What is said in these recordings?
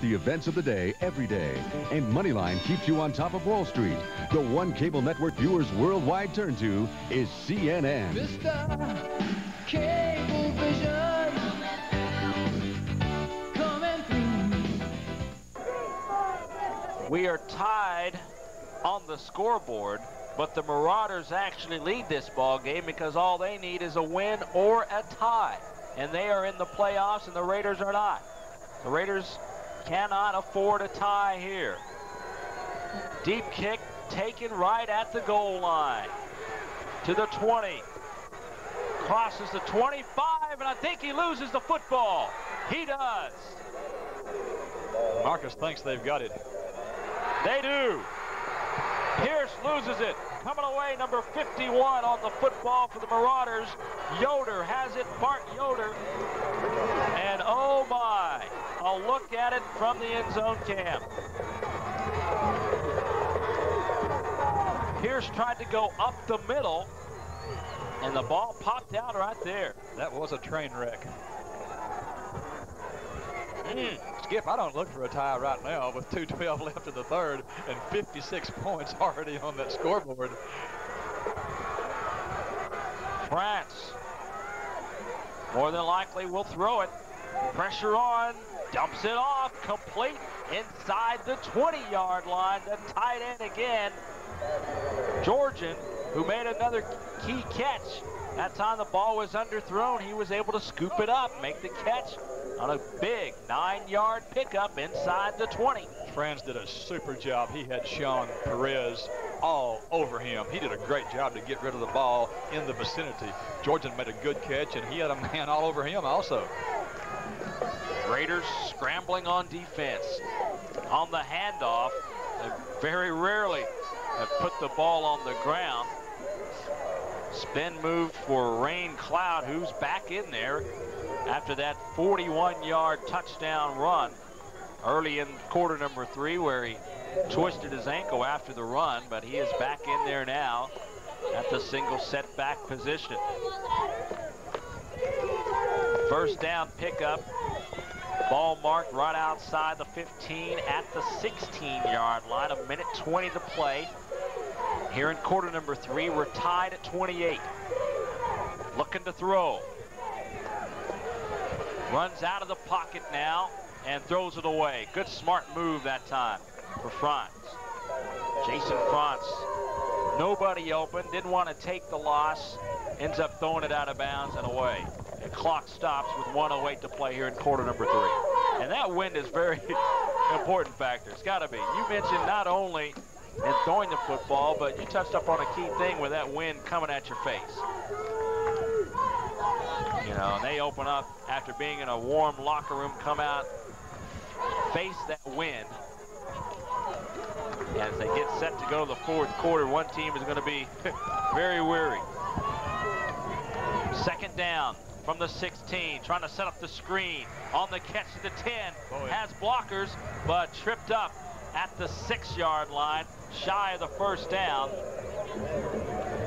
The events of the day every day. And Moneyline keeps you on top of Wall Street. The one cable network viewers worldwide turn to is CNN. Mr. Cablevision. Coming through. We are tied on the scoreboard, but the Marauders actually lead this ball game because all they need is a win or a tie. And they are in the playoffs and the Raiders are not. The Raiders cannot afford a tie here. Deep kick taken right at the goal line. To the 20. Crosses the 25, and I think he loses the football. He does. Marcus thinks they've got it. They do. Pierce loses it. Coming away, number 51 on the football for the Marauders. Yoder has it, Bart Yoder. And oh my, a look at it from the end zone cam. Pierce tried to go up the middle, and the ball popped out right there. That was a train wreck. Mm. Skip, I don't look for a tie right now with 2.12 left in the third and 56 points already on that scoreboard. Franz more than likely will throw it. Pressure on, dumps it off, complete inside the 20-yard line. The tight end again. Georgian, who made another key catch. That time the ball was underthrown. He was able to scoop it up, make the catch on a big nine-yard pickup inside the 20. Franz did a super job. He had Sean Perez all over him. He did a great job to get rid of the ball in the vicinity. Georgian made a good catch, and he had a man all over him also. Raiders scrambling on defense. On the handoff, they very rarely have put the ball on the ground. Spin move for Rain Cloud, who's back in there after that 41-yard touchdown run early in quarter number three where he twisted his ankle after the run, but he is back in there now at the single setback position. First down pickup. Ball marked right outside the 15 at the 16-yard line. A minute 20 to play. Here in quarter number three, we're tied at 28. Looking to throw. Runs out of the pocket now and throws it away. Good smart move that time for Franz. Jason Franz, nobody open, didn't want to take the loss, ends up throwing it out of bounds and away. And clock stops with 108 to play here in quarter number three. And that wind is very important factor. It's got to be. You mentioned not only in throwing the football, but you touched up on a key thing with that wind coming at your face. You know, and they open up after being in a warm locker room, come out, face that wind. As they get set to go to the fourth quarter, one team is going to be very weary. Second down from the 16, trying to set up the screen. On the catch to the 10, Boy. has blockers, but tripped up at the six-yard line, shy of the first down.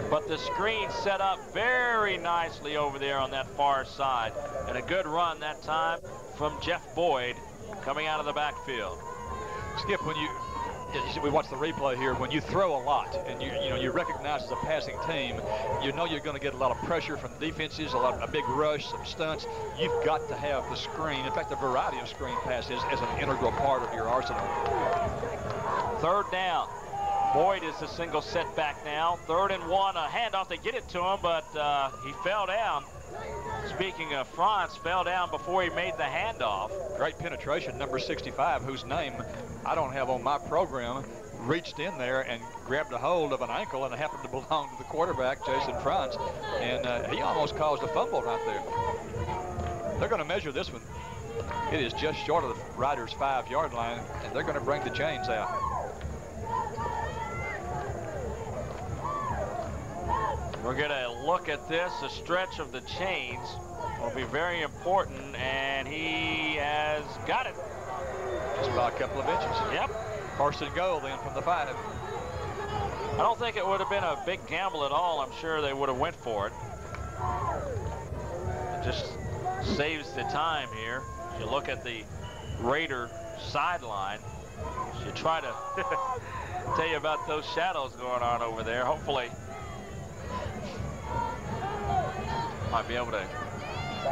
But the screen set up very nicely over there on that far side. And a good run that time from Jeff Boyd coming out of the backfield. Skip, when you we watch the replay here, when you throw a lot and you you know you recognize as a passing team, you know you're going to get a lot of pressure from defenses, a lot a big rush, some stunts. You've got to have the screen, in fact, a variety of screen passes as an integral part of your arsenal. Third down. Boyd is the single setback now. Third and one, a handoff. They get it to him, but uh, he fell down. Speaking of Franz, fell down before he made the handoff. Great penetration, number 65, whose name I don't have on my program, reached in there and grabbed a hold of an ankle and happened to belong to the quarterback, Jason Franz, and uh, he almost caused a fumble right there. They're going to measure this one. It is just short of the Riders' five-yard line, and they're going to bring the chains out. We're going to look at this. The stretch of the chains will be very important, and he has got it. Just by a couple of inches. Yep. First and goal then from the five. I don't think it would have been a big gamble at all. I'm sure they would have went for it. It just saves the time here. If you look at the Raider sideline. Should try to tell you about those shadows going on over there. Hopefully, might be able to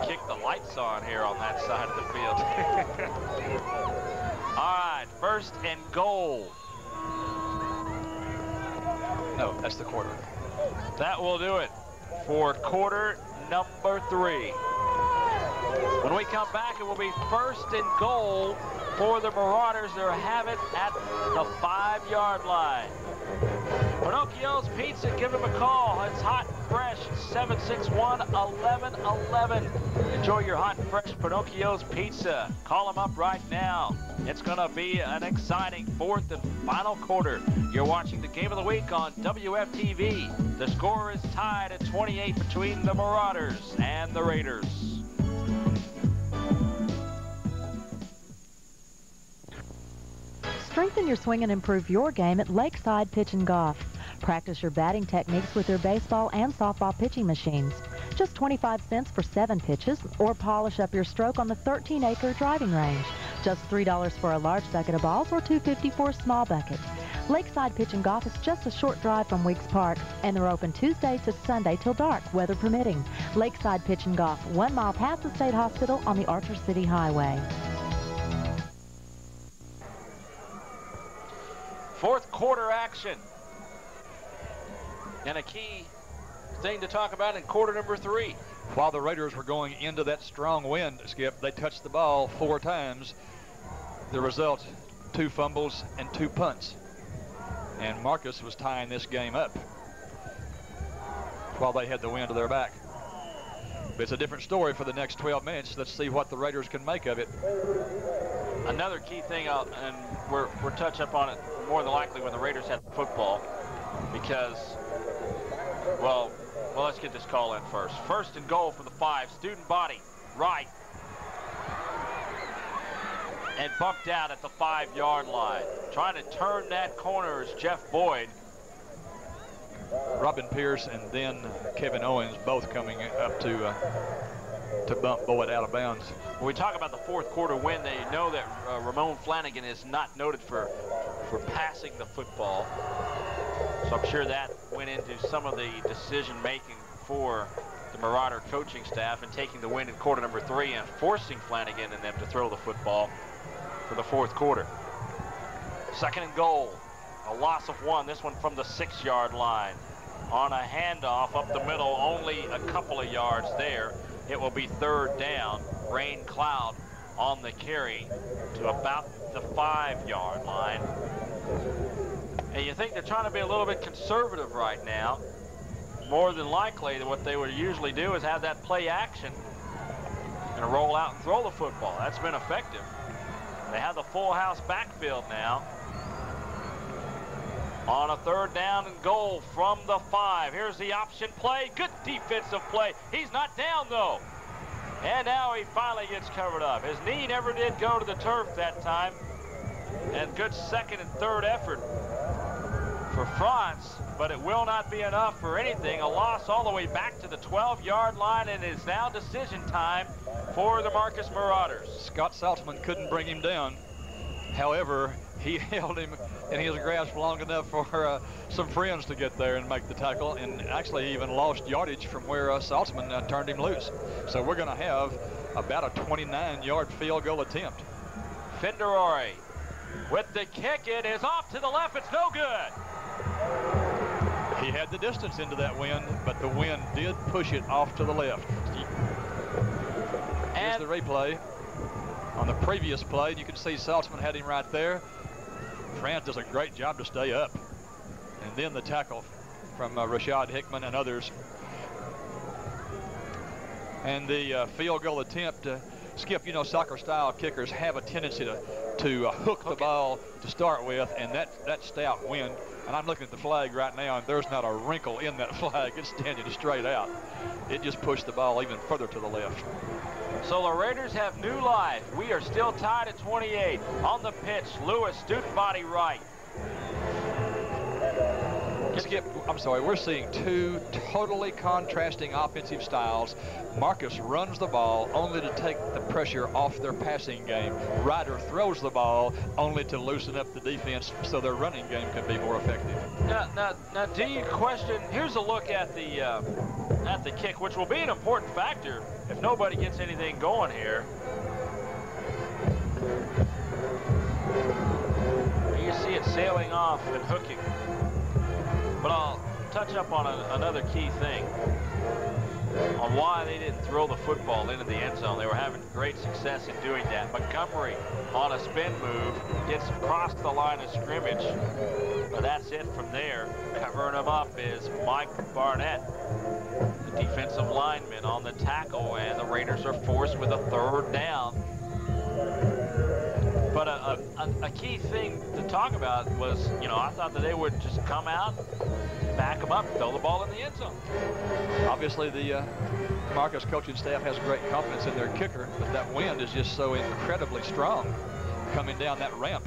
kick the lights on here on that side of the field. All right, first and goal. No, that's the quarter. That will do it for quarter number three. When we come back, it will be first and goal for the Marauders. They'll have it at the five-yard line. Pinocchio's Pizza, give them a call. It's hot fresh, 761-1111. Enjoy your hot and fresh Pinocchio's Pizza. Call them up right now. It's going to be an exciting fourth and final quarter. You're watching the Game of the Week on WFTV. The score is tied at 28 between the Marauders and the Raiders. Strengthen your swing and improve your game at Lakeside Pitch and Golf. Practice your batting techniques with their baseball and softball pitching machines. Just 25 cents for seven pitches, or polish up your stroke on the 13-acre driving range. Just $3 for a large bucket of balls or $2.50 for a small bucket. Lakeside Pitch and Golf is just a short drive from Weeks Park, and they're open Tuesday to Sunday till dark, weather permitting. Lakeside Pitch and Golf, one mile past the State Hospital on the Archer City Highway. Fourth quarter action. And a key thing to talk about in quarter number three. While the Raiders were going into that strong wind, Skip, they touched the ball four times. The result, two fumbles and two punts. And Marcus was tying this game up while they had the wind to their back. But it's a different story for the next 12 minutes. Let's see what the Raiders can make of it. Another key thing, I'll, and we're, we're touch up on it more than likely when the Raiders have the football because, well, well, let's get this call in first. First and goal for the five. Student body, right. And bumped out at the five-yard line. Trying to turn that corner is Jeff Boyd. Robin Pierce and then Kevin Owens both coming up to uh, to bump Boyd out of bounds. When we talk about the fourth quarter win, they know that uh, Ramon Flanagan is not noted for for passing the football. So I'm sure that went into some of the decision making for the Marauder coaching staff and taking the win in quarter number three and forcing Flanagan and them to throw the football for the fourth quarter. Second and goal. A loss of one, this one from the six-yard line. On a handoff up the middle, only a couple of yards there. It will be third down. Rain Cloud on the carry to about the five-yard line. And you think they're trying to be a little bit conservative right now. More than likely, what they would usually do is have that play action and roll out and throw the football. That's been effective. They have the full house backfield now. On a third down and goal from the five. Here's the option play. Good defensive play. He's not down, though. And now he finally gets covered up. His knee never did go to the turf that time. And good second and third effort for Franz, but it will not be enough for anything. A loss all the way back to the 12-yard line, and it's now decision time for the Marcus Marauders. Scott Saltzman couldn't bring him down. However, he held him in his grasp long enough for uh, some friends to get there and make the tackle, and actually even lost yardage from where uh, Saltzman uh, turned him loose. So we're going to have about a 29-yard field goal attempt. Fenderori with the kick. It is off to the left. It's no good. He had the distance into that wind, but the wind did push it off to the left. Here's And the replay. On the previous play, you can see Saltzman had him right there. Franz does a great job to stay up. And then the tackle from uh, Rashad Hickman and others. And the uh, field goal attempt, uh, Skip, you know, soccer-style kickers have a tendency to, to uh, hook the ball to start with, and that, that stout wind, and I'm looking at the flag right now, and there's not a wrinkle in that flag. It's standing straight out. It just pushed the ball even further to the left. so the Raiders have new life. We are still tied at 28. On the pitch, Lewis, student body right. Skip, I'm sorry, we're seeing two totally contrasting offensive styles. Marcus runs the ball only to take the pressure off their passing game. Rider throws the ball only to loosen up the defense so their running game can be more effective. Now, now, now do you question, here's a look at the, uh, at the kick, which will be an important factor if nobody gets anything going here. You see it sailing off and hooking. But I'll touch up on a, another key thing on why they didn't throw the football into the end zone. They were having great success in doing that. Montgomery on a spin move gets across the line of scrimmage. But that's it from there. Covering him up is Mike Barnett, the defensive lineman on the tackle, and the Raiders are forced with a third down. But a, a, a, key thing to talk about was, you know, I thought that they would just come out, back them up, throw the ball in the end zone. Obviously, the uh, Marcus coaching staff has great confidence in their kicker, but that wind is just so incredibly strong coming down that ramp.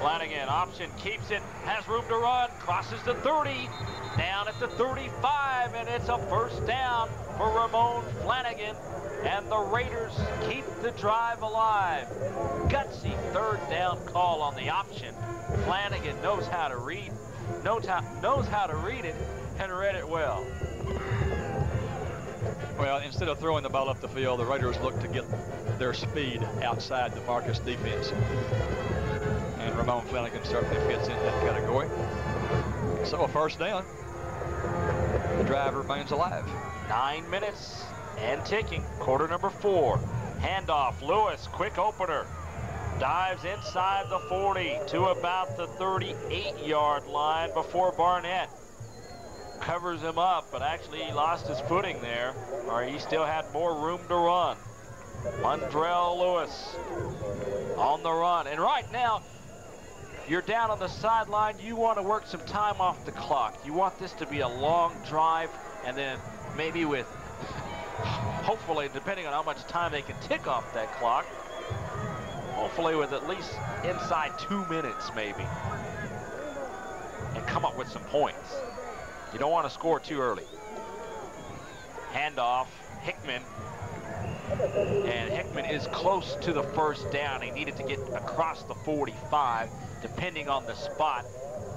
Flanagan, option, keeps it, has room to run, crosses the 30, down at the 35, and it's a first down for Ramon Flanagan and the Raiders keep the drive alive. Gutsy third down call on the option. Flanagan knows how to read, knows how, knows how to read it, and read it well. Well, instead of throwing the ball up the field, the Raiders look to get their speed outside the Marcus defense. And Ramon Flanagan certainly fits in that category. So a first down. The drive remains alive. Nine minutes and ticking. Quarter number four. Handoff. Lewis, quick opener. Dives inside the 40 to about the 38-yard line before Barnett covers him up, but actually he lost his footing there, or he still had more room to run. Mondrell Lewis on the run. And right now, you're down on the sideline. You want to work some time off the clock. You want this to be a long drive, and then maybe with hopefully, depending on how much time they can tick off that clock, hopefully with at least inside two minutes maybe, and come up with some points. You don't want to score too early. Handoff, Hickman, and Hickman is close to the first down. He needed to get across the 45, depending on the spot.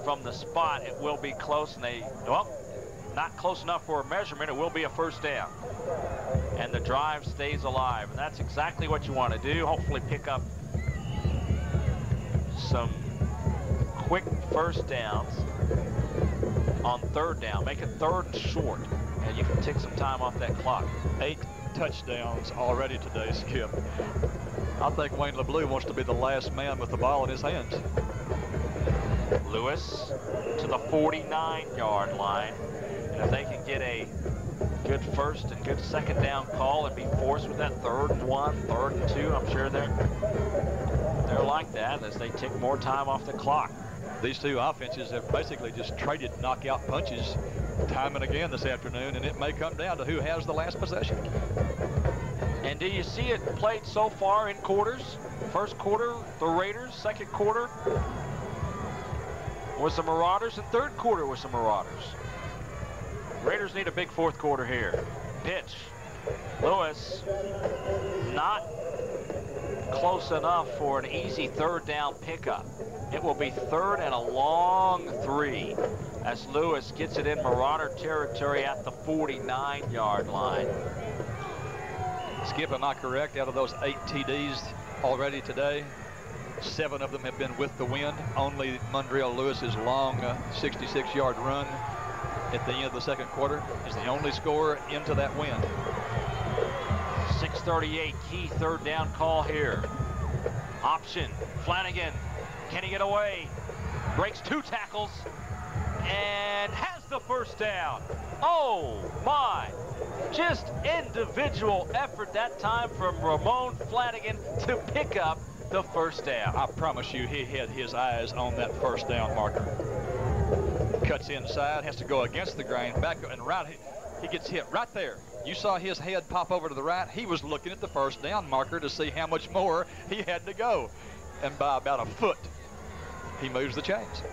From the spot, it will be close, and they, well, not close enough for a measurement. It will be a first down. And the drive stays alive. And that's exactly what you want to do. Hopefully pick up some quick first downs on third down. Make it third short. And you can take some time off that clock. Eight touchdowns already today, Skip. I think Wayne LeBlue wants to be the last man with the ball in his hands. Lewis to the 49-yard line. And if they can get a good first and good second down call and be forced with that third and one, third and two, I'm sure they're they're like that as they take more time off the clock. These two offenses have basically just traded knockout punches time and again this afternoon, and it may come down to who has the last possession. And do you see it played so far in quarters? First quarter, the Raiders. Second quarter with the Marauders. And third quarter with the Marauders. Raiders need a big fourth quarter here. Pitch. Lewis not close enough for an easy third down pickup. It will be third and a long three as Lewis gets it in Marauder territory at the 49-yard line. Skip, am I correct? Out of those eight TDs already today, seven of them have been with the wind. Only Mondrell Lewis's long 66-yard uh, run at the end of the second quarter is the only score into that win. 638 key third down call here. Option, Flanagan, can he get away? Breaks two tackles and has the first down. Oh my, just individual effort that time from Ramon Flanagan to pick up the first down. I promise you he had his eyes on that first down marker cuts inside, has to go against the grain, back and right, he gets hit right there. You saw his head pop over to the right. He was looking at the first down marker to see how much more he had to go. And by about a foot, he moves the chains.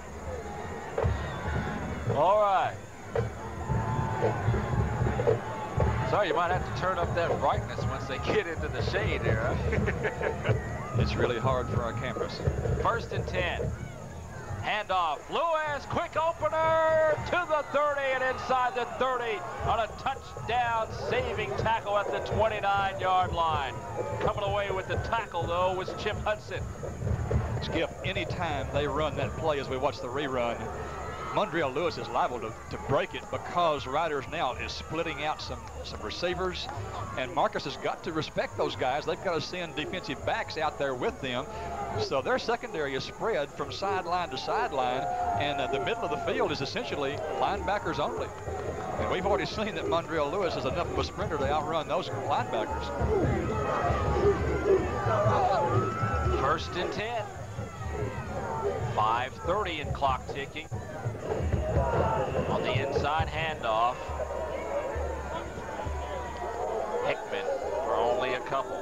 All right. Sorry, you might have to turn up that brightness once they get into the shade here. Huh? it's really hard for our cameras. First and 10. Handoff. Lewis, quick opener to the 30 and inside the 30 on a touchdown saving tackle at the 29-yard line. Coming away with the tackle, though, was Chip Hudson. Skip, anytime they run that play as we watch the rerun, Mondreal Lewis is liable to, to break it because Riders now is splitting out some, some receivers, and Marcus has got to respect those guys. They've got to send defensive backs out there with them. So their secondary is spread from sideline to sideline, and uh, the middle of the field is essentially linebackers only. And we've already seen that Mondreal Lewis is enough of a sprinter to outrun those linebackers. First and 10. 5.30 and clock ticking. On the inside handoff. Hickman for only a couple.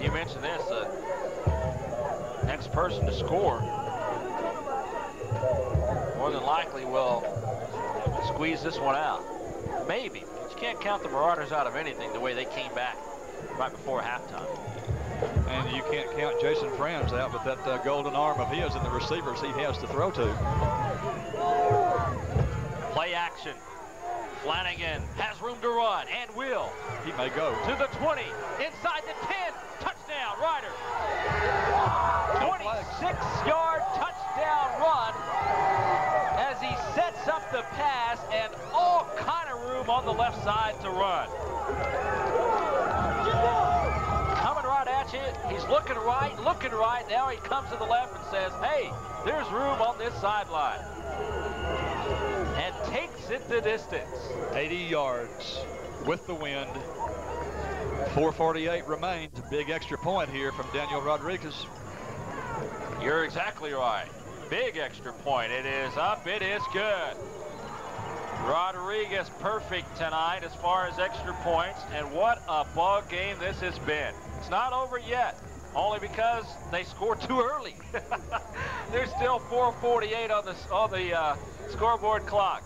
You mentioned this, uh, next person to score more than likely will squeeze this one out. Maybe, but you can't count the Marauders out of anything the way they came back right before halftime. And you can't count Jason Franz out with that uh, golden arm of his and the receivers he has to throw to. Play action. Flanagan has room to run and will. He may go. To the 20, inside the 10, touchdown, Rider. 26-yard touchdown run as he sets up the pass and all kind of room on the left side to run. At you. He's looking right, looking right. Now he comes to the left and says, hey, there's room on this sideline. And takes it the distance. 80 yards with the wind. 448 remains. Big extra point here from Daniel Rodriguez. You're exactly right. Big extra point. It is up. It is good. Rodriguez perfect tonight as far as extra points. And what a ball game this has been. It's not over yet, only because they scored too early. There's still 448 on the, on the uh, scoreboard clock.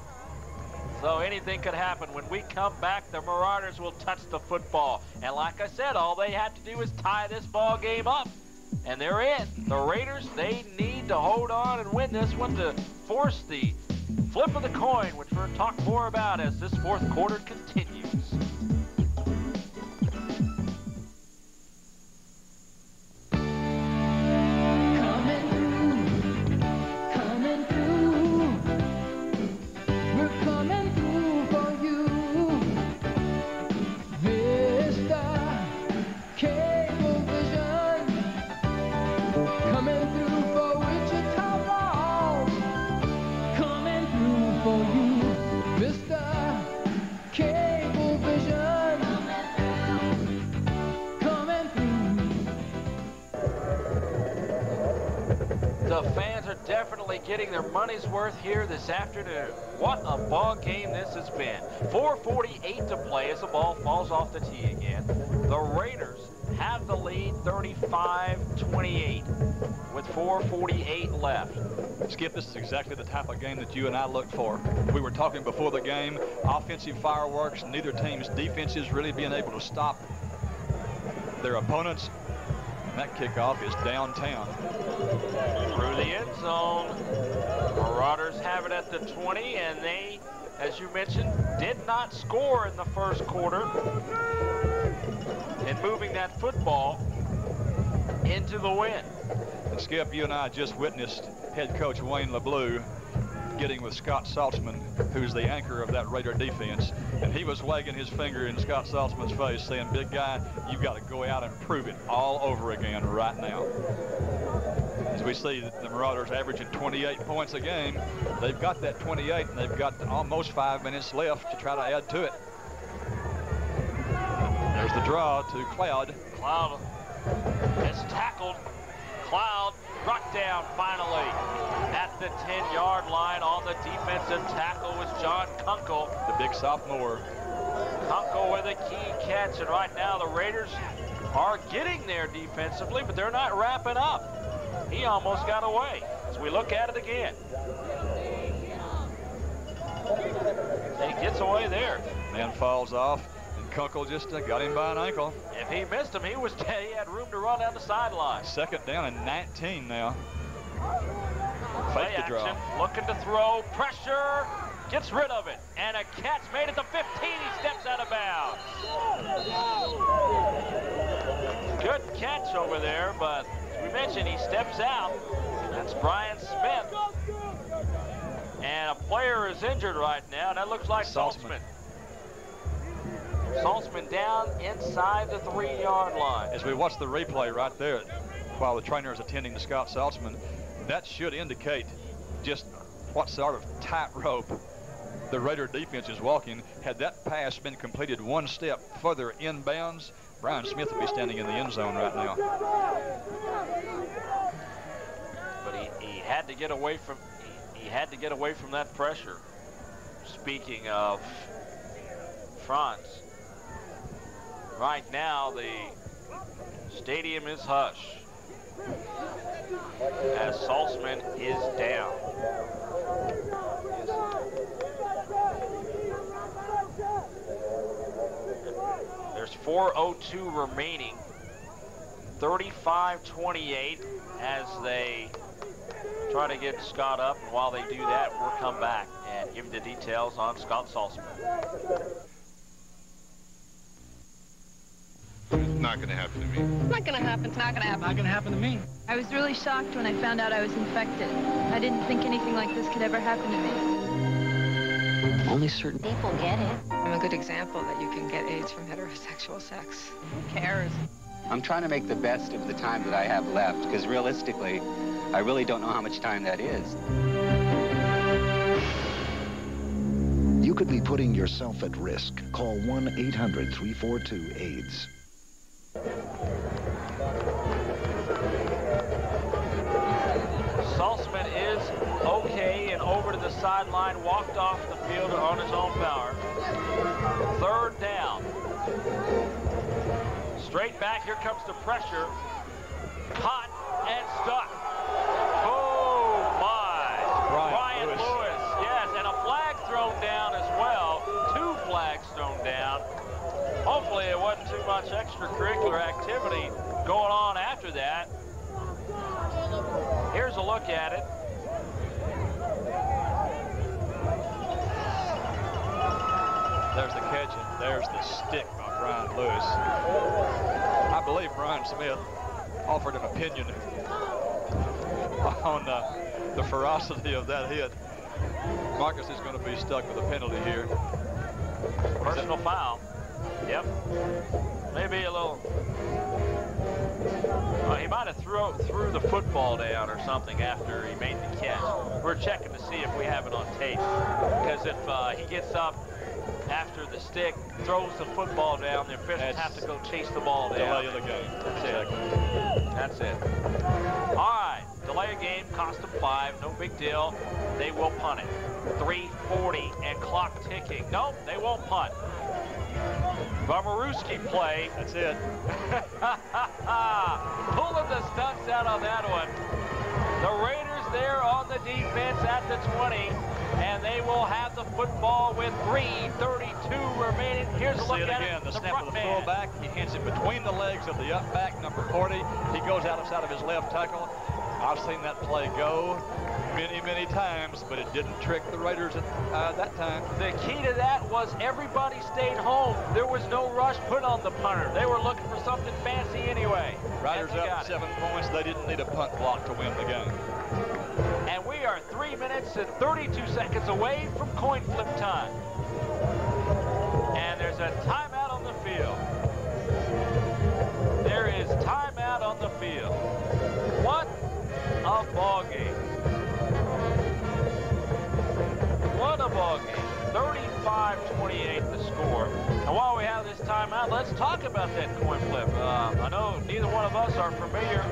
So anything could happen. When we come back, the Marauders will touch the football. And like I said, all they have to do is tie this ball game up. And they're in. The Raiders, they need to hold on and win this one to force the flip of the coin, which to talk more about as this fourth quarter continues. Definitely getting their money's worth here this afternoon. What a ball game this has been. 4.48 to play as the ball falls off the tee again. The Raiders have the lead 35-28 with 4.48 left. Skip, this is exactly the type of game that you and I looked for. We were talking before the game, offensive fireworks, neither team's defenses really being able to stop their opponents And that kickoff is downtown. Through the end zone. Marauders have it at the 20, and they, as you mentioned, did not score in the first quarter in moving that football into the win. And Skip, you and I just witnessed head coach Wayne LeBlue getting with Scott Saltzman, who's the anchor of that Raider defense. And he was wagging his finger in Scott Saltzman's face saying, big guy, you've got to go out and prove it all over again right now. As we see the Marauders averaging 28 points a game, they've got that 28 and they've got almost five minutes left to try to add to it. There's the draw to Cloud. Cloud is tackled. Cloud brought down finally at the 10-yard line on the defensive tackle was John Kunkel. The big sophomore. Kunkel with a key catch, and right now the Raiders are getting there defensively, but they're not wrapping up. He almost got away. as we look at it again. And he gets away there. Man falls off, and Kunkel just uh, got him by an ankle. If he missed him, he was he had room to run down the sideline. Second down and 19 now. Play Fake the draw. action, looking to throw, pressure, gets rid of it, and a catch made at the 15. He steps out of bounds. Good catch over there, but we mentioned, he steps out. That's Brian Smith. And a player is injured right now, that looks like Saltzman. Saltzman. Saltzman down inside the three-yard line. As we watch the replay right there, while the trainer is attending to Scott Saltzman, that should indicate just what sort of tightrope the Raider defense is walking. Had that pass been completed one step further inbounds, Brian Smith would be standing in the end zone right now. But he, he had to get away from he, he had to get away from that pressure. Speaking of Franz, right now the stadium is hush as Saltzman is down. There's 4.02 remaining. 35-28 as they try to get Scott up. And while they do that, we'll come back and give you the details on Scott Saltzman. It's not going to happen to me. Not gonna happen. It's not gonna happen. Not gonna happen to me. I was really shocked when I found out I was infected. I didn't think anything like this could ever happen to me. Only certain People get it. I'm a good example that you can get AIDS from heterosexual sex. Who cares? I'm trying to make the best of the time that I have left because realistically, I really don't know how much time that is. You could be putting yourself at risk. Call 1-800-342-AIDS. Saltzman sideline, walked off the field on his own power. Third down. Straight back, here comes the pressure. Caught and stuck. Oh my. Brian Lewis. Lewis. Yes, and a flag thrown down as well. Two flags thrown down. Hopefully it wasn't too much extracurricular activity going on after that. Here's a look at it. There's the catch, and there's the stick by Brian Lewis. I believe Brian Smith offered an opinion on uh, the ferocity of that hit. Marcus is going to be stuck with a penalty here. Personal foul. Yep. Maybe a little. Well, he might have threw threw the football down or something after he made the catch. We're checking to see if we have it on tape. Because if uh, he gets up after the stick, throws the football down, the officials That's have to go chase the ball down. Delay of the game. That's it. That's it. All right. Delay a game, cost them five. No big deal. They will punt it. 340 and clock ticking. Nope, they won't punt. Barbaruski play. That's it. Pulling the stunts out on that one. The Raiders there on the defense at the 20, and they will have the football with 3.32 remaining. Here's a See look it at again. it. The snap of the man. fullback. He hits it between the legs of the up back, number 40. He goes outside of his left tackle. I've seen that play go many, many times, but it didn't trick the Raiders at uh, that time. The key to that was everybody stayed home. There was no rush put on the punter. They were looking for something fancy anyway. Riders And they got up it. seven points. They didn't need a punt block to win the game. And we are three minutes and 32 seconds away from coin flip time. And there's a timeout on the field. There is timeout on the field. What a ball game. What a ball game. 35-28 the score. And while we have this timeout, let's talk about that coin flip. Uh, I know neither one of us are familiar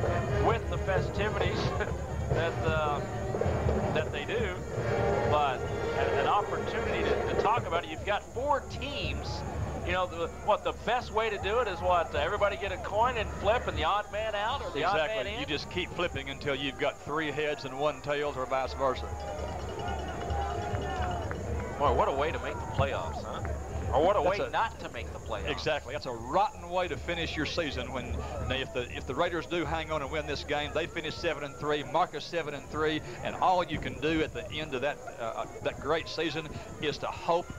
with the festivities that uh, that they do, but an, opportunity to, to talk about it. You've got four teams you know, the, what the best way to do it is what? Uh, everybody get a coin and flip and the odd man out or the exactly. odd man in? You just keep flipping until you've got three heads and one tails or vice versa. Boy, what a way to make the playoffs, huh? Or what a That's way a- not to make the playoffs. Exactly. That's a rotten way to finish your season. When if the if the Raiders do hang on and win this game, they finish seven and three, Marcus seven and three, and all you can do at the end of that uh, that great season is to hope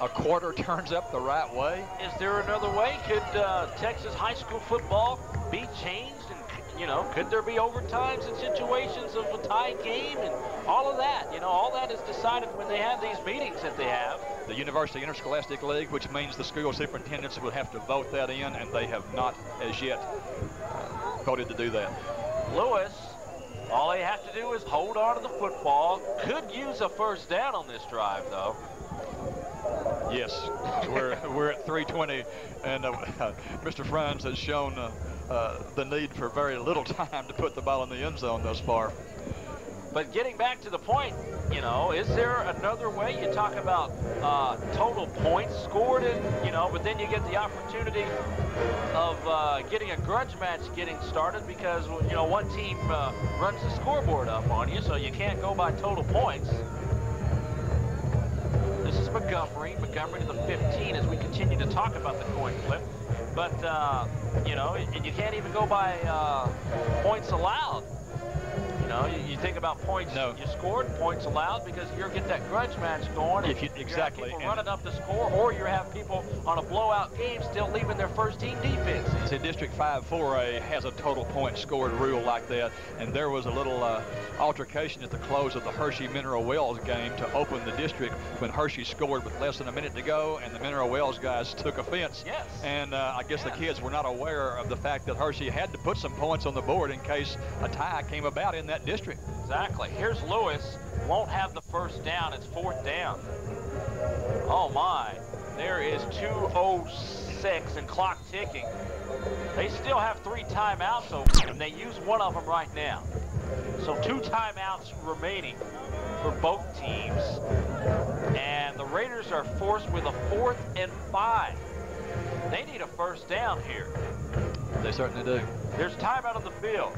a quarter turns up the right way. Is there another way? Could uh, Texas high school football be changed? And you know, could there be overtimes and situations of a tie game and all of that? You know, all that is decided when they have these meetings that they have. The University Interscholastic League, which means the school superintendents will have to vote that in, and they have not as yet uh, voted to do that. Lewis, all they have to do is hold on to the football. Could use a first down on this drive, though. Yes, we're we're at 320, and uh, Mr. Franz has shown uh, uh, the need for very little time to put the ball in the end zone thus far. But getting back to the point, you know, is there another way? You talk about uh, total points scored, and you know, but then you get the opportunity of uh, getting a grudge match getting started because you know one team uh, runs the scoreboard up on you, so you can't go by total points. This is Montgomery. Montgomery to the 15 as we continue to talk about the coin flip. But, uh, you know, and you can't even go by uh, points allowed. You know, you, you think about points No. you scored, points allowed, because you're get that grudge match going. If you- exactly, You running up the score, or you have people on a blowout game still leaving their first team defense. See, District 5 4A has a total point scored rule like that, and there was a little uh, altercation at the close of the Hirschi Mineral Wells game to open the district when Hirschi scored with less than a minute to go, and the Mineral Wells guys took offense. Yes. And uh, I guess the kids were not aware of the fact that Hirschi had to put some points on the board in case a tie came about in that district. Exactly. Here's Lewis. Won't have the first down. It's fourth down. Oh, my. There is 2.06 and clock ticking. They still have three timeouts open, and they use one of them right now. So two timeouts remaining for both teams. And the Raiders are forced with a fourth and five. They need a first down here. They certainly do. There's timeout on the field.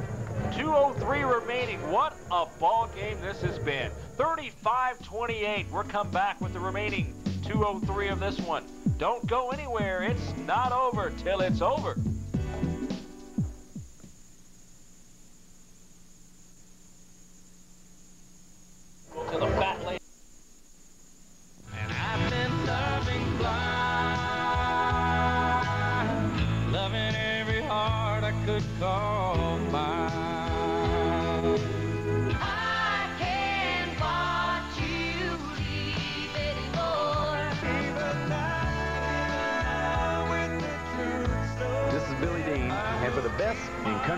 2.03 remaining. What a ball game this has been. 35-28. We're come back with the remaining 2.03 of this one. Don't go anywhere. It's not over till it's over.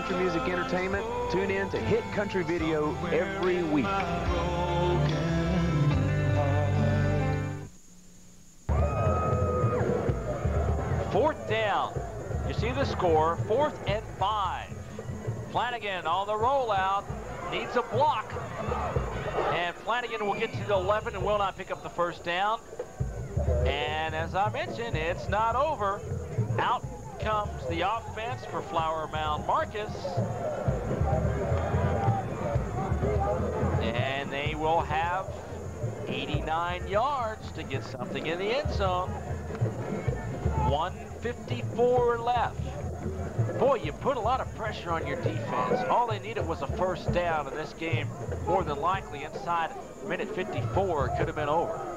Country music entertainment, tune in to Hit Country Video every week. Fourth down. You see the score, fourth and five. Flanagan on the rollout, needs a block. And Flanagan will get to the 11 and will not pick up the first down. And as I mentioned, it's not over. Out comes the offense for Flower Mound Marcus. And they will have 89 yards to get something in the end zone. 154 left. Boy, you put a lot of pressure on your defense. All they needed was a first down in this game. More than likely, inside minute 54, it could have been over.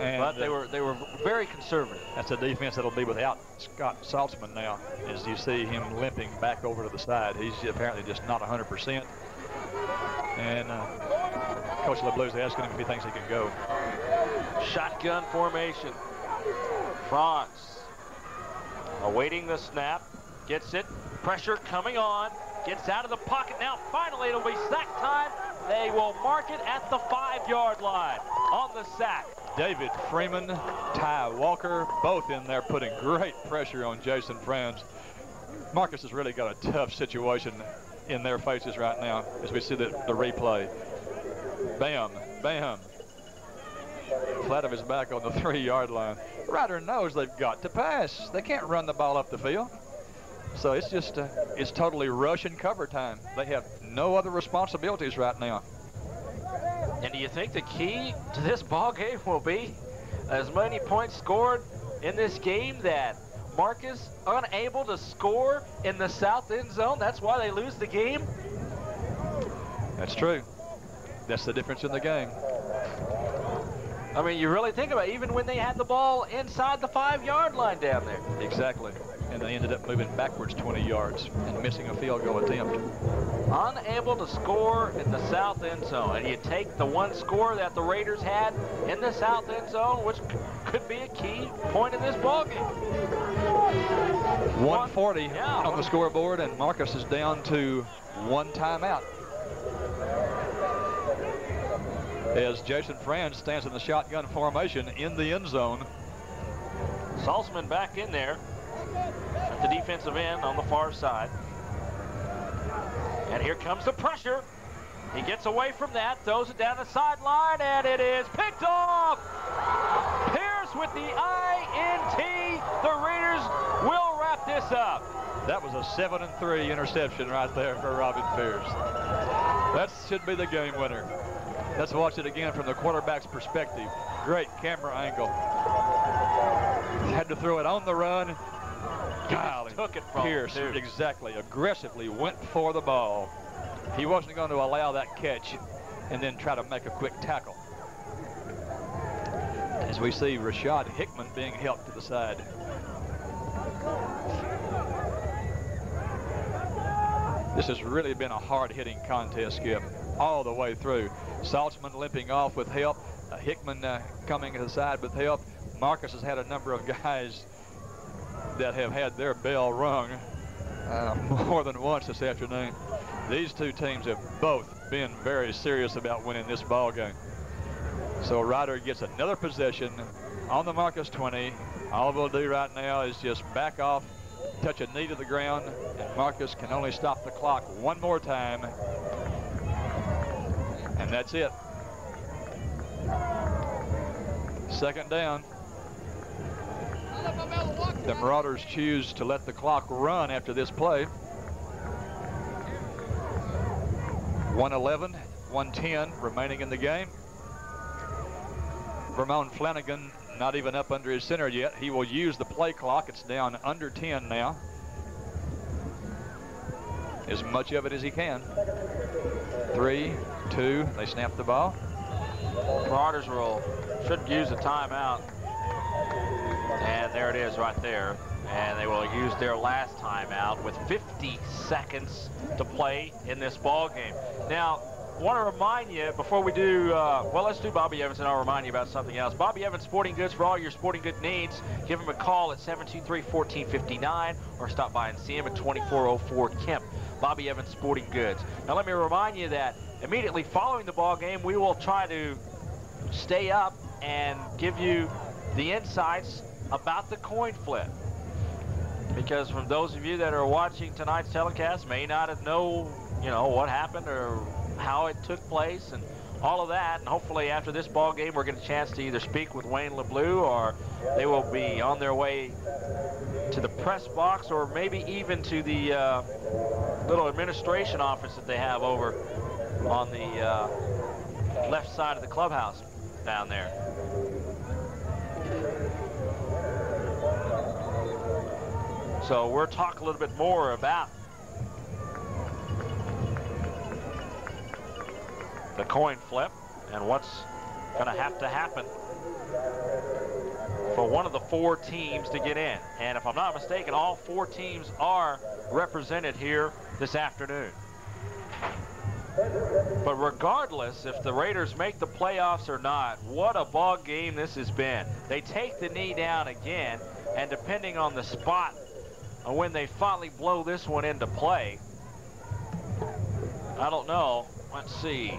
And But they uh, were they were very conservative. That's a defense that'll be without Scott Saltzman now, as you see him limping back over to the side. He's apparently just not 100%. And uh, Coach LeBlue's asking him if he thinks he can go. Shotgun formation. Franz awaiting the snap. Gets it. Pressure coming on. Gets out of the pocket. Now finally it'll be sack time. They will mark it at the five-yard line on the sack. David Freeman, Ty Walker, both in there putting great pressure on Jason Franz. Marcus has really got a tough situation in their faces right now as we see the, the replay. Bam, bam. flat of his back on the three-yard line. Rider knows they've got to pass. They can't run the ball up the field. So it's just, uh, it's totally rush and cover time. They have no other responsibilities right now. And do you think the key to this ball game will be as many points scored in this game that Marcus unable to score in the south end zone? That's why they lose the game? That's true. That's the difference in the game. I mean, you really think about it, even when they had the ball inside the five-yard line down there. Exactly. And they ended up moving backwards 20 yards and missing a field goal attempt. Unable to score in the south end zone. And you take the one score that the Raiders had in the south end zone, which could be a key point in this ball game. 140 Yeah, on the scoreboard, and Marcus is down to one timeout. As Jason Franz stands in the shotgun formation in the end zone. Salzman back in there at the defensive end on the far side. And here comes the pressure. He gets away from that, throws it down the sideline, and it is picked off. Pierce with the INT. The Raiders will wrap this up. That was a 7 and 3 interception right there for Robin Pierce. That should be the game winner. Let's watch it again from the quarterback's perspective. Great camera angle. Had to throw it on the run. Golly, took it from Pierce him, exactly aggressively went for the ball. He wasn't going to allow that catch and then try to make a quick tackle. As we see Rashad Hickman being helped to the side. This has really been a hard-hitting contest, Skip, all the way through. Saltzman limping off with help. Uh, Hickman uh, coming to the side with help. Marcus has had a number of guys that have had their bell rung uh, more than once this afternoon. These two teams have both been very serious about winning this ball game. So Rider gets another possession on the Marcus 20. All we'll do right now is just back off, touch a knee to the ground, and Marcus can only stop the clock one more time. And that's it. Second down. The Marauders choose to let the clock run after this play. 111, 110 remaining in the game. Ramon Flanagan not even up under his center yet. He will use the play clock. It's down under 10 now. As much of it as he can. Three, two, they snap the ball. Marauders should use a timeout. And there it is right there. And they will use their last timeout with 50 seconds to play in this ball game. Now, I want to remind you before we do, uh, well, let's do Bobby Evans and I'll remind you about something else. Bobby Evans Sporting Goods for all your sporting good needs. Give him a call at 723-1459 or stop by and see him at 2404 Kemp. Bobby Evans Sporting Goods. Now, let me remind you that immediately following the ball game, we will try to stay up and give you the insights about the coin flip. Because from those of you that are watching tonight's telecast may not have know, you know, what happened or how it took place and all of that. And hopefully after this ball game, we're getting a chance to either speak with Wayne LeBlue or they will be on their way to the press box or maybe even to the uh, little administration office that they have over on the uh, left side of the clubhouse down there. So we'll talk a little bit more about the coin flip and what's going to have to happen for one of the four teams to get in. And if I'm not mistaken, all four teams are represented here this afternoon. But regardless if the Raiders make the playoffs or not, what a ball game this has been. They take the knee down again, and depending on the spot when they finally blow this one into play, I don't know. Let's see.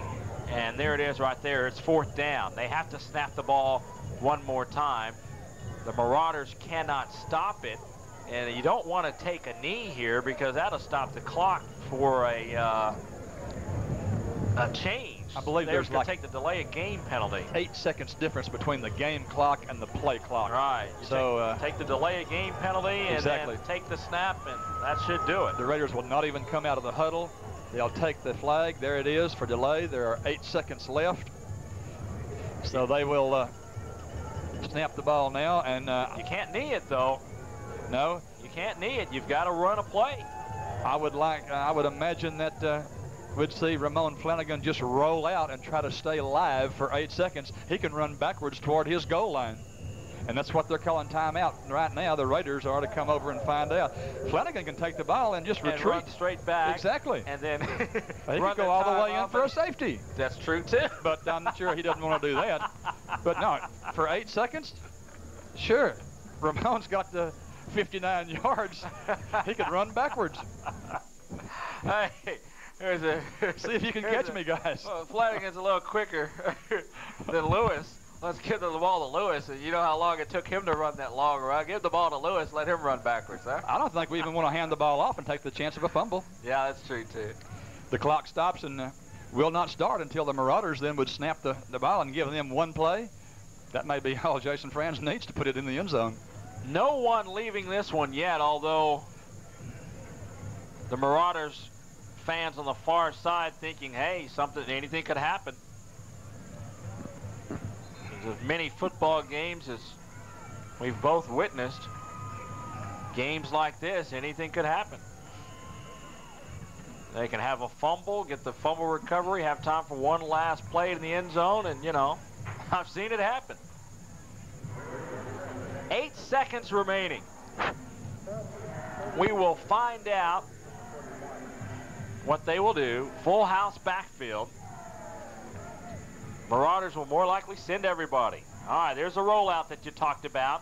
And there it is right there. It's fourth down. They have to snap the ball one more time. The Marauders cannot stop it. And you don't want to take a knee here because that'll stop the clock for a, uh, a change. I believe there's like to take the delay of game penalty. eight seconds difference between the game clock and the play clock. Right. You So uh, take, take the delay of game penalty and Exactly. take the snap, and that should do it. the Raiders will not even come out of the huddle. They'll take the flag. There it is for delay. There are eight seconds left. So they will uh, snap the ball now. And uh, You can't knee it though. no, You can't knee it. You've got to run a play. I would like. I would imagine that we'd see Ramon Flanagan just roll out and try to stay live for eight seconds. He can run backwards toward his goal line. And that's what they're calling timeout right now. The Raiders are to come over and find out. Flanagan can take the ball and just And retreat. run straight back. Exactly. And then He could go all the way in for a safety. That's true too. But I'm not sure he doesn't want to do that. But no, for eight seconds, sure. Ramon's got the 59 yards. He could run backwards. hey, here's a. See if you can catch a- me, guys. Well, Flanagan's a little quicker than Lewis. Let's give the ball to Lewis. And you know how long it took him to run that long run. Give the ball to Lewis. Let him run backwards, huh? I don't think we even want to hand the ball off and take the chance of a fumble. Yeah, that's true too. The clock stops and uh, will not start until the Marauders then would snap the, the ball and give them one play. That may be all Jason Franz needs to put it in the end zone. No one leaving this one yet, although the Marauders fans on the far side thinking, hey, something, anything could happen. There's as many football games as we've both witnessed. Games like this, anything could happen. They can have a fumble, get the fumble recovery, have time for one last play in the end zone, and you know, I've seen it happen. Eight seconds remaining. We will find out what they will do. Full house backfield. Marauders will more likely send everybody. All right, there's a rollout that you talked about.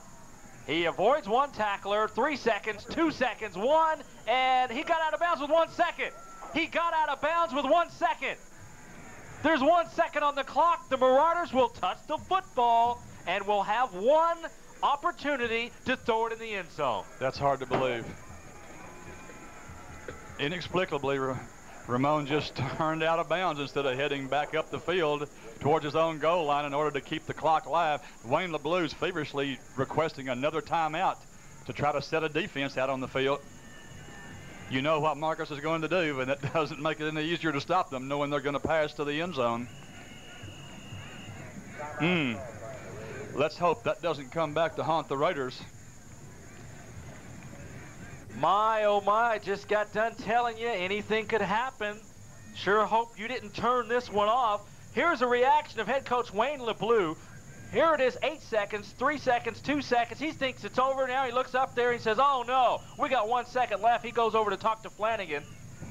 He avoids one tackler, three seconds, two seconds, one, and he got out of bounds with one second. He got out of bounds with one second. There's one second on the clock. The Marauders will touch the football and will have one opportunity to throw it in the end zone. That's hard to believe. Inexplicably, Ramon just turned out of bounds instead of heading back up the field towards his own goal line in order to keep the clock live. Wayne LeBlue's feverishly requesting another timeout to try to set a defense out on the field. You know what Marcus is going to do, and that doesn't make it any easier to stop them, knowing they're going to pass to the end zone. Hmm. Let's hope that doesn't come back to haunt the Raiders. My, oh my, just got done telling you anything could happen. Sure hope you didn't turn this one off. Here's a reaction of head coach Wayne LeBlue. Here it is, eight seconds, three seconds, two seconds. He thinks it's over now. He looks up there and says, oh no, we got one second left. He goes over to talk to Flanagan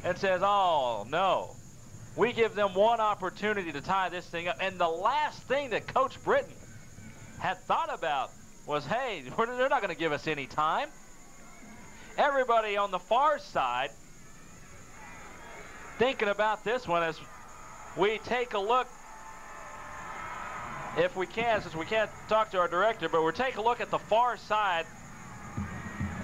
and says, oh no. We give them one opportunity to tie this thing up. And the last thing that Coach Britton had thought about was, hey, they're not going to give us any time. Everybody on the far side thinking about this one as we take a look, if we can, since we can't talk to our director, but we're taking a look at the far side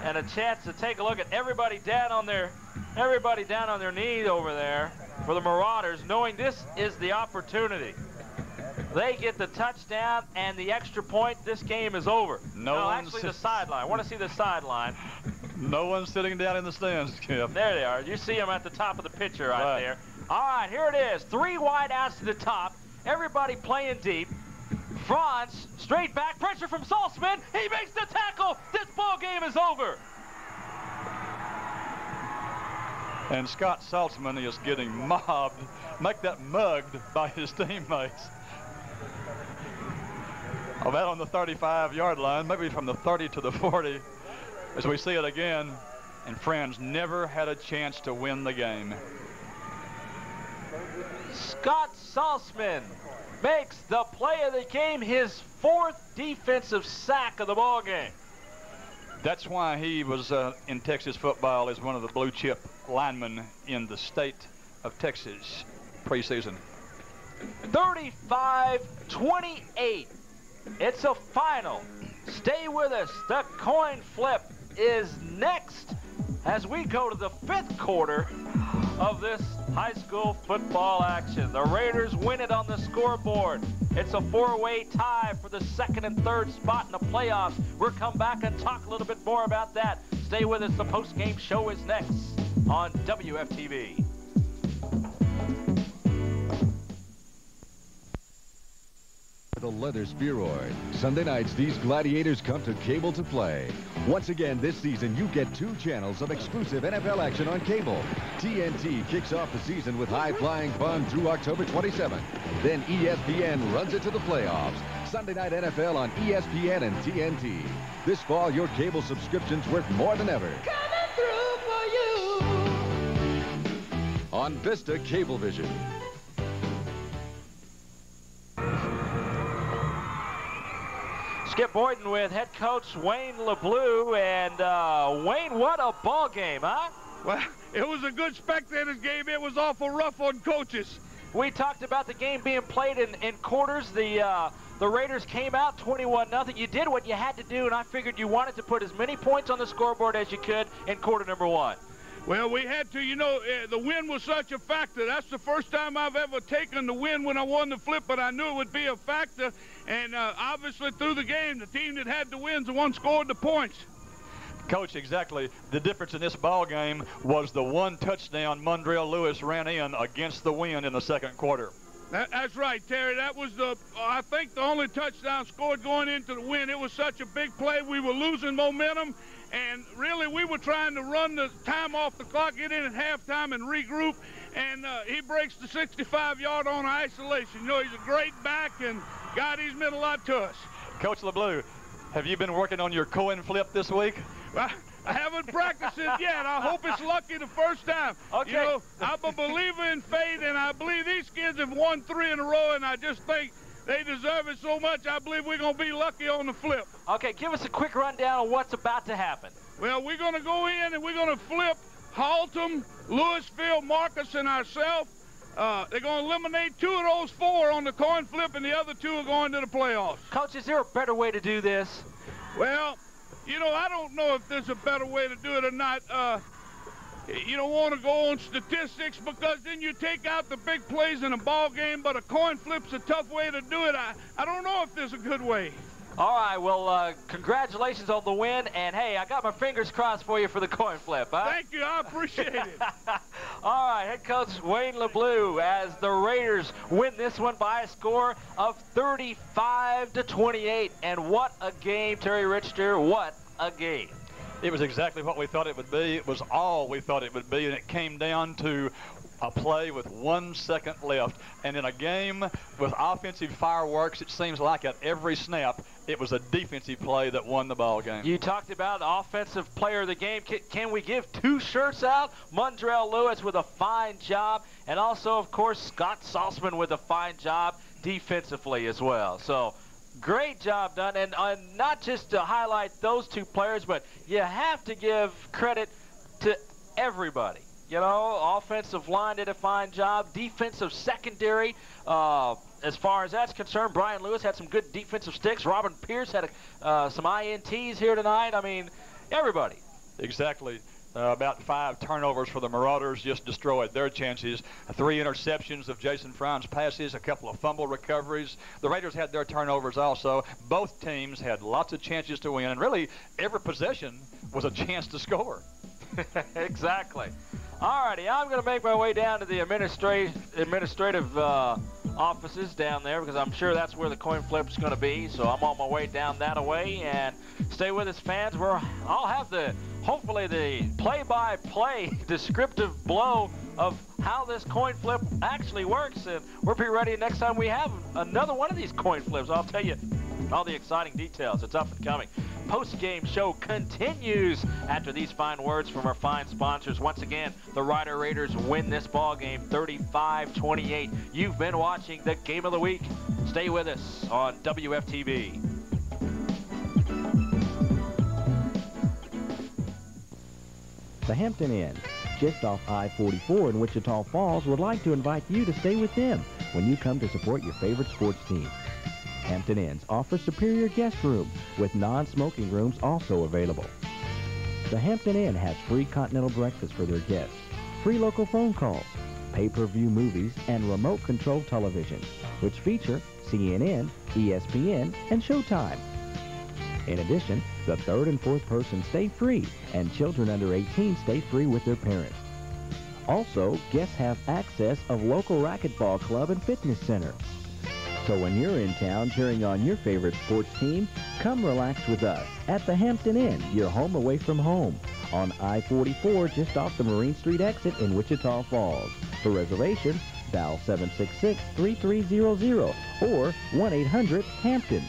and a chance to take a look at everybody down on their everybody down on their knees over there for the Marauders, knowing this is the opportunity. They get the touchdown and the extra point. This game is over. No no actually the sideline. I want to see the sideline. No one's sitting down in the stands, Kip. There they are. You see them at the top of the picture right, Right. there. All right, here it is. Three wide outs to the top. Everybody playing deep. Franz, straight back, pressure from Saltzman. He makes the tackle. This ball game is over. And Scott Saltzman is getting mobbed, make that mugged by his teammates. About on the 35-yard line, maybe from the 30 to the 40, as we see it again. And Franz never had a chance to win the game. Scott Saltzman makes the play of the game, his fourth defensive sack of the ball game. That's why he was uh, in Texas football as one of the blue chip linemen in the state of Texas preseason. 35-28. It's a final. Stay with us. The coin flip is next as we go to the fifth quarter of this high school football action. The Raiders win it on the scoreboard. It's a four-way tie for the second and third spot in the playoffs. We'll come back and talk a little bit more about that. Stay with us. The post-game show is next on WFTV. The leather spheroid. Sunday nights, these gladiators come to cable to play. Once again, this season, you get two channels of exclusive NFL action on cable. TNT kicks off the season with high-flying fun through October 27th. Then ESPN runs it to the playoffs. Sunday Night NFL on ESPN and TNT. This fall, your cable subscription's worth more than ever. Coming through for you! On Vista Cablevision. Skip Boyden with head coach Wayne LeBlue. And uh, Wayne, what a ball game, huh? Well, it was a good spectators game. It was awful rough on coaches. We talked about the game being played in, in quarters. The uh, the Raiders came out 21 nothing. You did what you had to do, and I figured you wanted to put as many points on the scoreboard as you could in quarter number one. Well, we had to. You know, uh, the win was such a factor. That's the first time I've ever taken the win when I won the flip, but I knew it would be a factor. And uh, obviously, through the game, the team that had the wins, the one scored the points. Coach, exactly. The difference in this ball game was the one touchdown Mondrell Lewis ran in against the wind in the second quarter. That, that's right, Terry. That was the, I think, the only touchdown scored going into the win. It was such a big play. We were losing momentum, and really we were trying to run the time off the clock, get in at halftime, and regroup. And uh, he breaks the 65-yard on isolation. You know, he's a great back, and God, he's meant a lot to us. Coach LeBlue, have you been working on your coin flip this week? Well, I haven't practiced it yet. I hope it's lucky the first time. Okay. You know, I'm a believer in fate, and I believe these kids have won three in a row, and I just think they deserve it so much. I believe we're going to be lucky on the flip. Okay, give us a quick rundown of what's about to happen. Well, we're going to go in and we're going to flip Haltom, Lewisville, Marcus, and ourselves. Uh, they're going to eliminate two of those four on the coin flip, and the other two are going to the playoffs. Coach, is there a better way to do this? Well, you know, I don't know if there's a better way to do it or not. Uh, you don't want to go on statistics because then you take out the big plays in a ball game, but a coin flip's a tough way to do it. I, I don't know if there's a good way. All right, well, uh, congratulations on the win, and hey, I got my fingers crossed for you for the coin flip, huh? Thank you, I appreciate it. All right, head coach Wayne LeBlue as the Raiders win this one by a score of 35 to 28, and what a game, Terry Richter, what a game. It was exactly what we thought it would be. It was all we thought it would be, and it came down to a play with one second left. And in a game with offensive fireworks, it seems like at every snap, it was a defensive play that won the ball game. You talked about offensive player of the game. Can, can we give two shirts out? Mundrell Lewis with a fine job, and also, of course, Scott Salzman with a fine job defensively as well. So great job done, and uh, not just to highlight those two players, but you have to give credit to everybody. You know, offensive line did a fine job. Defensive secondary, uh, as far as that's concerned, Brian Lewis had some good defensive sticks. Robin Pierce had a, uh, some INTs here tonight. I mean, everybody. Exactly. Uh, about five turnovers for the Marauders just destroyed their chances. Three interceptions of Jason Franz passes, a couple of fumble recoveries. The Raiders had their turnovers also. Both teams had lots of chances to win, and really every possession was a chance to score. exactly. All righty, I'm going to make my way down to the administrative administrative uh, offices down there because I'm sure that's where the coin flip's going to be. So I'm on my way down that way, and stay with us, fans. Where I'll have the hopefully the play-by-play descriptive blow of how this coin flip actually works, and we'll be ready next time we have another one of these coin flips. I'll tell you all the exciting details. It's up and coming. Post-game show continues after these fine words from our fine sponsors. Once again, the Rider Raiders win this ball game 35-28. You've been watching the Game of the Week. Stay with us on WFTV. The Hampton Inn, just off I-44 in Wichita Falls, would like to invite you to stay with them when you come to support your favorite sports team. Hampton Inns offers superior guest rooms with non-smoking rooms also available. The Hampton Inn has free continental breakfast for their guests. free local phone calls, pay-per-view movies, and remote control television, which feature CNN, ESPN, and Showtime. In addition, the third and fourth person stay free, and children under 18 stay free with their parents. Also, guests have access of local racquetball club and fitness center. So when you're in town cheering on your favorite sports team, come relax with us at the Hampton Inn, your home away from home, on I-44 just off the Maurine Street exit in Wichita Falls. For reservations, dial 766-3300 or 1-800-HAMPTON.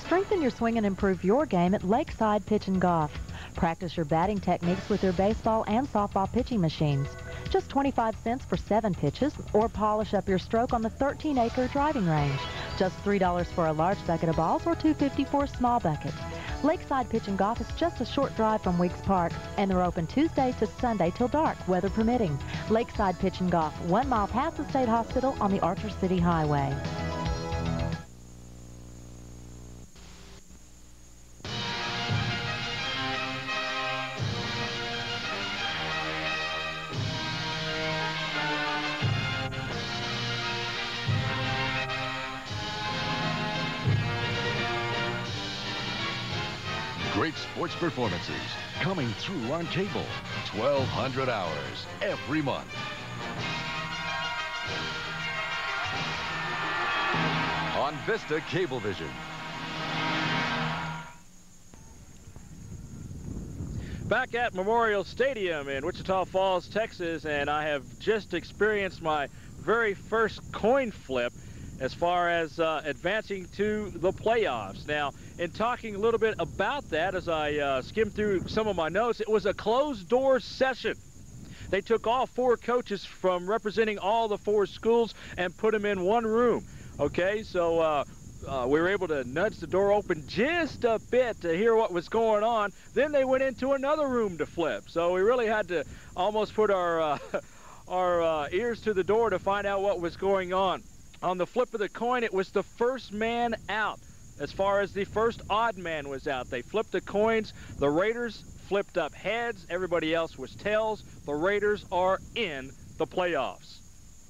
Strengthen your swing and improve your game at Lakeside Pitch and Golf. Practice your batting techniques with their baseball and softball pitching machines. Just 25 cents for seven pitches, or polish up your stroke on the 13-acre driving range. Just $3 for a large bucket of balls or $2.50 for a small bucket. Lakeside Pitch and Golf is just a short drive from Weeks Park, and they're open Tuesday to Sunday till dark, weather permitting. Lakeside Pitch and Golf, one mile past the State Hospital on the Archer City Highway. Performances coming through on cable. 1,200 hours every month. On Vista Cablevision. Back at Memorial Stadium in Wichita Falls, Texas, and I have just experienced my very first coin flip as far as uh, advancing to the playoffs. Now, in talking a little bit about that, as I uh, skimmed through some of my notes, it was a closed-door session. They took all four coaches from representing all the four schools and put them in one room. Okay, so uh, uh, we were able to nudge the door open just a bit to hear what was going on. Then they went into another room to flip. So we really had to almost put our uh, our uh, ears to the door to find out what was going on. On the flip of the coin, it was the first man out. As far as the first odd man was out, they flipped the coins. The Raiders flipped up heads. Everybody else was tails. The Raiders are in the playoffs.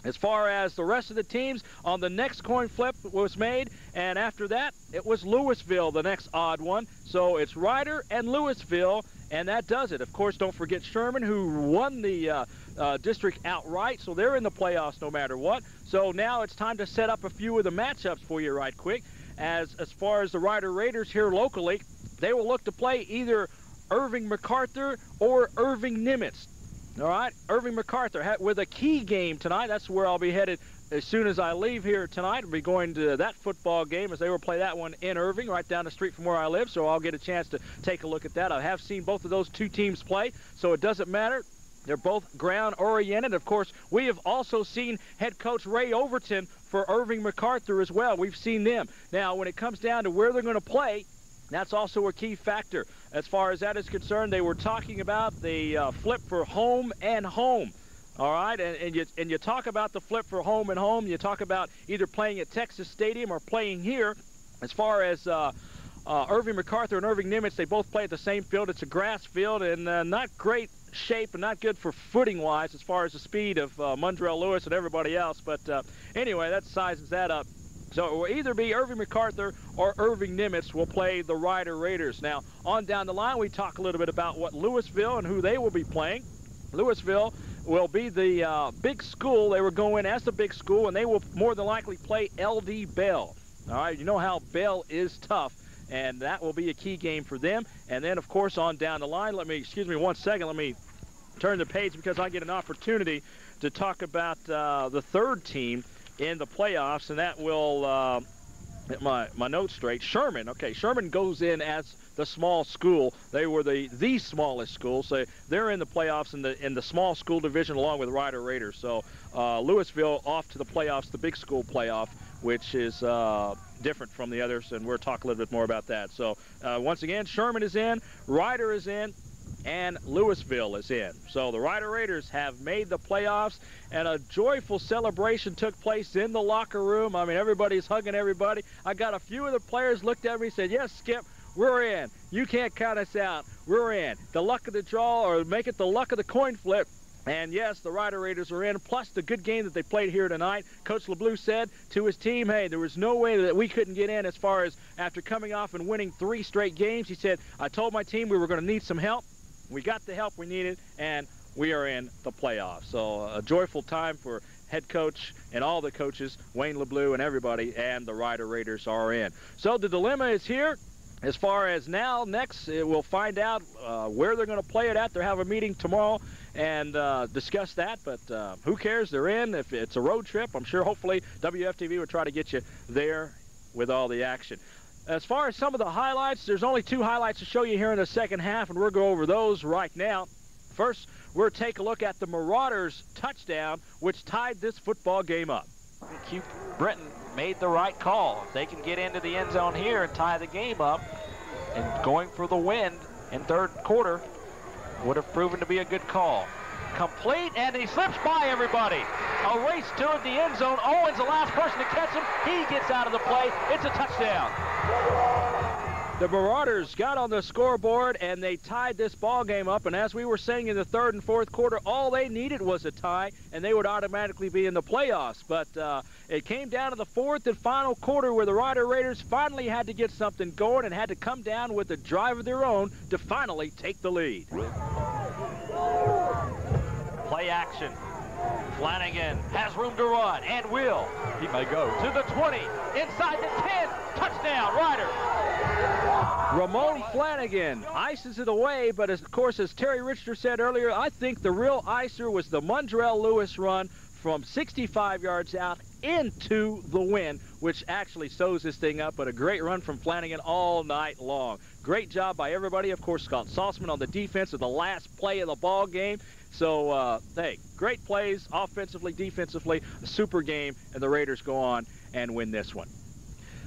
As far as the rest of the teams, on the next coin flip was made, and after that, it was Lewisville, the next odd one. So it's Rider and Lewisville, and that does it. Of course, don't forget Sherman, who won the uh, uh, district outright, so they're in the playoffs no matter what. So now it's time to set up a few of the matchups for you right quick. As, as far as the Rider Raiders here locally, they will look to play either Irving MacArthur or Irving Nimitz. All right, Irving MacArthur with a key game tonight. That's where I'll be headed as soon as I leave here tonight. I'll be going to that football game as they will play that one in Irving, right down the street from where I live. So I'll get a chance to take a look at that. I have seen both of those two teams play, so it doesn't matter. They're both ground oriented. Of course, we have also seen head coach Ray Overton for Irving MacArthur as well. We've seen them. Now, when it comes down to where they're going to play, that's also a key factor. As far as that is concerned, they were talking about the uh, flip for home and home. All right, and, and, you, and you talk about the flip for home and home. You talk about either playing at Texas Stadium or playing here. As far as uh, uh, Irving MacArthur and Irving Nimitz, they both play at the same field. It's a grass field and uh, not great shape and not good for footing-wise as far as the speed of uh, Mundrell Lewis and everybody else. But uh, anyway, that sizes that up. So it will either be Irving MacArthur or Irving Nimitz will play the Rider Raiders. Now, on down the line, we talk a little bit about what Lewisville and who they will be playing. Lewisville will be the uh, big school. They will go in as the big school, and they will more than likely play LD Bell. All right, you know how Bell is tough, and that will be a key game for them. And then, of course, on down the line, let me, excuse me one second, let me turn the page because I get an opportunity to talk about uh, the third team in the playoffs, and that will uh, my my notes straight. Sherman, okay, Sherman goes in as the small school. They were the the smallest school, so they're in the playoffs in the in the small school division along with Rider Raiders. So uh, Lewisville off to the playoffs, the big school playoff, which is uh, different from the others, and we'll talk a little bit more about that. So uh, once again, Sherman is in, Rider is in, and Lewisville is in. So the Rider Raiders have made the playoffs, and a joyful celebration took place in the locker room. I mean, everybody's hugging everybody. I got a few of the players looked at me and said, yes, Skip, we're in. You can't count us out. We're in. The luck of the draw or make it the luck of the coin flip. And yes, the Rider Raiders are in, plus the good game that they played here tonight. Coach LeBlue said to his team, hey, there was no way that we couldn't get in as far as after coming off and winning three straight games. He said, I told my team we were going to need some help. We got the help we needed, and we are in the playoffs. So a joyful time for head coach and all the coaches, Wayne LeBlue and everybody, and the Rider Raiders are in. So the dilemma is here. As far as now, next, we'll find out uh, where they're going to play it at. They'll have a meeting tomorrow and uh, discuss that, but uh, who cares? They're in. If it's a road trip, I'm sure hopefully WFTV will try to get you there with all the action. As far as some of the highlights, there's only two highlights to show you here in the second half, and we'll go over those right now. First, we'll take a look at the Marauders touchdown, which tied this football game up. Brenton made the right call. If they can get into the end zone here and tie the game up, and going for the win in third quarter would have proven to be a good call. Complete, and he slips by everybody. A race toward the end zone. Owen's the last person to catch him. He gets out of the play. It's a touchdown. The Marauders got on the scoreboard and they tied this ball game up. And as we were saying in the third and fourth quarter, all they needed was a tie, and they would automatically be in the playoffs. But uh, it came down to the fourth and final quarter where the Rider Raiders finally had to get something going and had to come down with a drive of their own to finally take the lead. Play action. Flanagan has room to run and will. He may go. To the 20, inside the 10, touchdown, Rider. Ramon Flanagan ices it away, but as, of course, as Terry Richter said earlier, I think the real icer was the Mundrell Lewis run from 65 yards out into the wind, which actually sews this thing up, but a great run from Flanagan all night long. Great job by everybody. Of course, Scott Salzman on the defense of the last play of the ball game. So, uh, hey, great plays offensively, defensively, a super game, and the Raiders go on and win this one.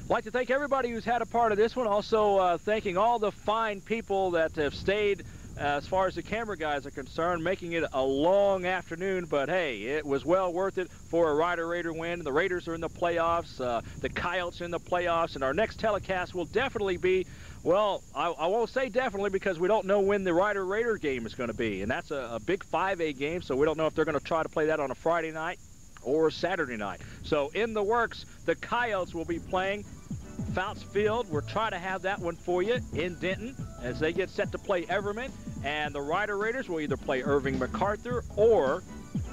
I'd like to thank everybody who's had a part of this one. Also, uh, thanking all the fine people that have stayed uh, as far as the camera guys are concerned, making it a long afternoon. But hey, it was well worth it for a Rider Raider win. The Raiders are in the playoffs. Uh, the Coyotes in the playoffs, and our next telecast will definitely be. Well, I, I won't say definitely because we don't know when the Rider Raider game is going to be, and that's a, a big 5A game, so we don't know if they're going to try to play that on a Friday night or Saturday night. So in the works, the Coyotes will be playing Fouts Field. We'll try to have that one for you in Denton as they get set to play Everman. And the Rider Raiders will either play Irving MacArthur or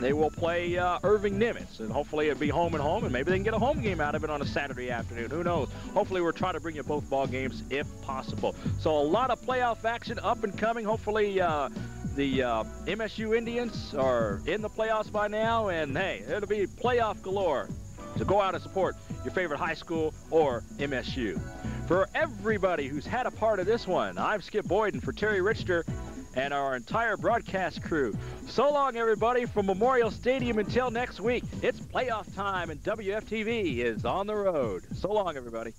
they will play uh, Irving Nimitz. And hopefully it'll be home and home, and maybe they can get a home game out of it on a Saturday afternoon. Who knows? Hopefully we're trying to bring you both ball games if possible. So a lot of playoff action up and coming. Hopefully uh, the uh, MSU Indians are in the playoffs by now, and hey, it'll be playoff galore. So go out and support your favorite high school or MSU. For everybody who's had a part of this one, I'm Skip Boyden for Terry Richter and our entire broadcast crew. So long, everybody, from Memorial Stadium until next week. It's playoff time, and WFTV is on the road. So long, everybody.